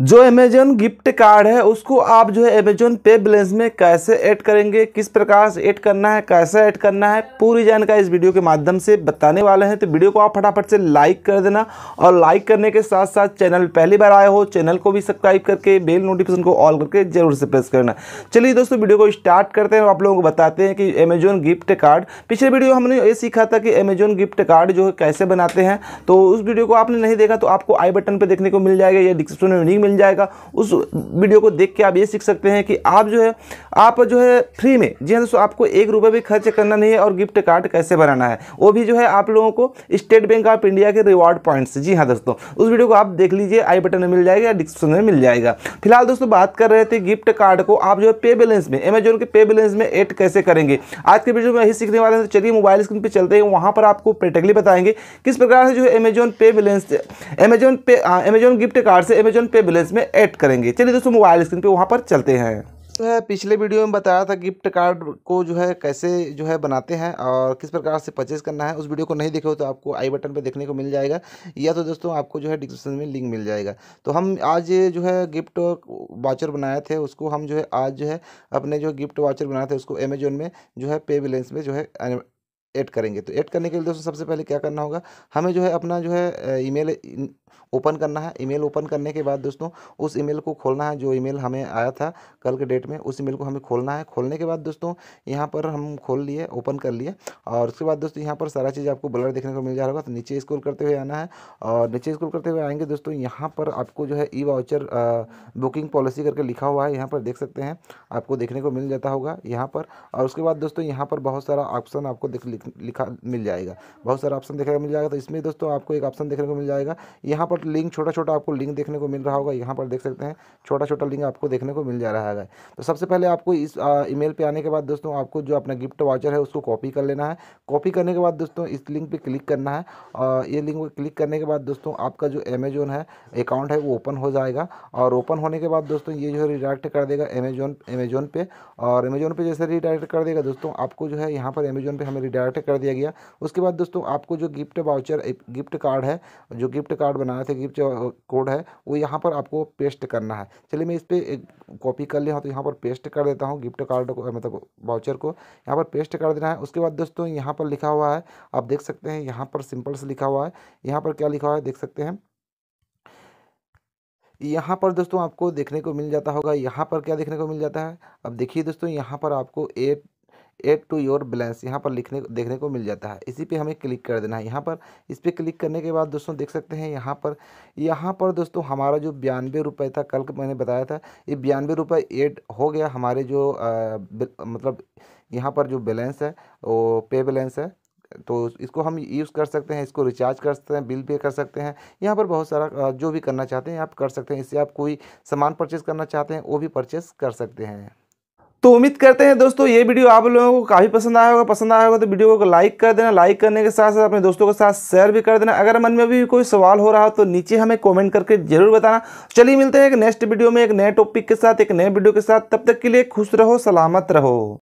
जो Amazon gift card है, उसको आप जो है अमेजोन पे बैलेंस में कैसे ऐड करेंगे, किस प्रकार से ऐड करना है, कैसे ऐड करना है, पूरी जानकारी इस वीडियो के माध्यम से बताने वाले हैं। तो वीडियो को आप फटाफट से लाइक कर देना और लाइक करने के साथ साथ चैनल पहली बार आए हो चैनल को भी सब्सक्राइब करके बेल नोटिफिकेशन को ऑल करके ज़रूर से प्रेस करना। चलिए दोस्तों वीडियो को स्टार्ट करते हैं आप लोगों को बताते हैं कि अमेजोन गिफ्ट कार्ड पिछले वीडियो हमने ये सीखा था कि अमेजोन गिफ्ट कार्ड जो है कैसे बनाते हैं। तो उस वीडियो को आपने नहीं देखा तो आपको आई बटन पर देखने को मिल जाएगा, या डिस्क्रिप्शन में नहीं जाएगा। उस वीडियो को देख के आप ये सीख सकते हैं कि आप जो है, आप जो है फ्री में, जी हाँ दोस्तों, आपको एक रुपये भी खर्च करना नहीं है और गिफ्ट कार्ड कैसे बनाना है? वो भी जो है आप लोगों को स्टेट बैंक ऑफ़ इंडिया के रिवॉर्ड पॉइंट्स जी हाँ दोस्तों, उस वीडियो को आप देख लीजिए आई बटन में मिल जाएगा या डिस्क्रिप्शन में मिल जाएगा। फ़िलहाल दोस्तों, बात कर रहे थे गिफ्ट कार्ड को, आप जो है पे बैलेंस में अमेजोन के पे बैलेंस में एड कैसे करेंगे? आज के वीडियो में यही सीखने वाले हैं तो चलिए मोबाइल स्क्रीन पर चलते हैं, वहाँ पर आपको प्रैक्टिकली बताएँगे किस प्रकार से जो है Amazon Pay balance Amazon Pay Amazon gift card से अमेजोन पे बैलेंस में ऐड करेंगे। चलिए दोस्तों, मोबाइल स्क्रीन पे वहाँ पर चलते हैं। है, पिछले वीडियो में बताया था गिफ्ट कार्ड को जो है कैसे जो है बनाते हैं और किस प्रकार से परचेज़ करना है। उस वीडियो को नहीं देखे हो तो आपको आई बटन पर देखने को मिल जाएगा या तो दोस्तों आपको जो है डिस्क्रिप्शन में लिंक मिल जाएगा। तो हम आज जो है गिफ्ट वाचर बनाए थे, उसको हम जो है आज जो है अपने जो गिफ्ट वाचर बनाए थे, उसको अमेजोन में जो है पे बैलेंस में जो है ऐड करेंगे। तो ऐड करने के लिए दोस्तों सबसे पहले क्या करना होगा, हमें जो है अपना जो है ईमेल ओपन करना है, ईमेल ओपन करने के बाद दोस्तों, उस ईमेल को खोलना है, जो ईमेल हमें आया था कल के डेट में, उस ईमेल को हमें खोलना है। खोलने के बाद दोस्तों, यहाँ पर हम खोल लिए, ओपन कर लिए, और उसके बाद दोस्तों, यहाँ पर सारा चीज़ आपको ब्लर देखने को मिल जा रहा होगा तो नीचे स्क्रॉल करते हुए आना है, और नीचे स्क्रॉल करते हुए आएँगे दोस्तों, यहाँ पर आपको जो है ई वाउचर बुकिंग पॉलिसी करके लिखा हुआ है, यहाँ पर देख सकते हैं, आपको देखने को मिल जाता होगा यहाँ पर, और उसके बाद दोस्तों, यहाँ पर बहुत सारा ऑप्शन आपको लिखा मिल जाएगा। बहुत सारा ऑप्शन देखने को मिल जाएगा तो इसमें दोस्तों, आपको एक ऑप्शन देखने को मिल जाएगा, यहाँ पर लिंक छोटा छोटा आपको लिंक देखने को मिल रहा होगा। यहाँ पर देख सकते हैं छोटा छोटा लिंक आपको देखने को मिल जा रहा है। तो सबसे पहले आपको इस ईमेल पे आने के बाद दोस्तों आपको जो अपना गिफ्ट वाचर है, उसको कॉपी कर लेना है। कॉपी करने के बाद दोस्तों इस लिंक पर क्लिक करना है। और ये लिंक पर क्लिक करने के बाद दोस्तों आपका जो अमेजोन है अकाउंट है, वो ओपन हो जाएगा। और ओपन होने के बाद दोस्तों ये जो है रिडायरेक्ट कर देगा अमेजोन अमेजोन पे। और अमेजोन पे जैसे रिडायरेक्ट कर देगा दोस्तों, आपको जो है यहाँ पर अमेजोन पे हमें रिडायरेक्ट कर दिया गया। उसके बाद दोस्तों आपको जो गिफ्ट वाउचर गिफ्ट कार्ड है, जो गिफ्ट कार्ड बनाया गिफ्ट कोड है, वो यहाँ पर आपको पेस्ट करना है। चलिए मैं इस पर कॉपी कर लिया हूँ तो यहाँ पर पेस्ट कर देता हूँ गिफ्ट कार्ड को मतलब वाउचर को। यहाँ पर पेस्ट कर देना है। उसके बाद दोस्तों यहाँ पर लिखा हुआ है, आप देख सकते हैं यहाँ पर सिंपल से लिखा हुआ है। यहाँ पर क्या लिखा हुआ है, देख सकते हैं। यहाँ पर दोस्तों आपको देखने को मिल जाता होगा। यहाँ पर क्या देखने को मिल जाता है? अब देखिए दोस्तों, यहाँ पर आपको at add to your balance यहाँ पर लिखने देखने को मिल जाता है। इसी पे हमें क्लिक कर देना है। यहाँ पर इस पर क्लिक करने के बाद दोस्तों देख सकते हैं यहाँ पर यहाँ पर दोस्तों हमारा जो बयानवे रुपये था कल मैंने बताया था ये बयानवे रुपये एड हो गया हमारे जो आ, मतलब यहाँ पर जो बैलेंस है वो पे बैलेंस है तो इसको हम यूज़ कर सकते हैं इसको रिचार्ज कर सकते हैं बिल पे कर सकते हैं। यहाँ पर बहुत सारा जो भी करना चाहते हैं आप कर सकते हैं। इससे आप कोई सामान परचेज़ करना चाहते हैं वो भी परचेज़ कर सकते हैं। तो उम्मीद करते हैं दोस्तों, ये वीडियो आप लोगों को काफ़ी पसंद आया होगा। पसंद आया होगा तो वीडियो को लाइक कर देना, लाइक करने के साथ साथ अपने दोस्तों के साथ शेयर भी कर देना। अगर मन में भी कोई सवाल हो रहा हो तो नीचे हमें कमेंट करके ज़रूर बताना। चलिए मिलते हैं एक नेक्स्ट वीडियो में एक नए टॉपिक के साथ, एक नए वीडियो के साथ। तब तक के लिए खुश रहो, सलामत रहो।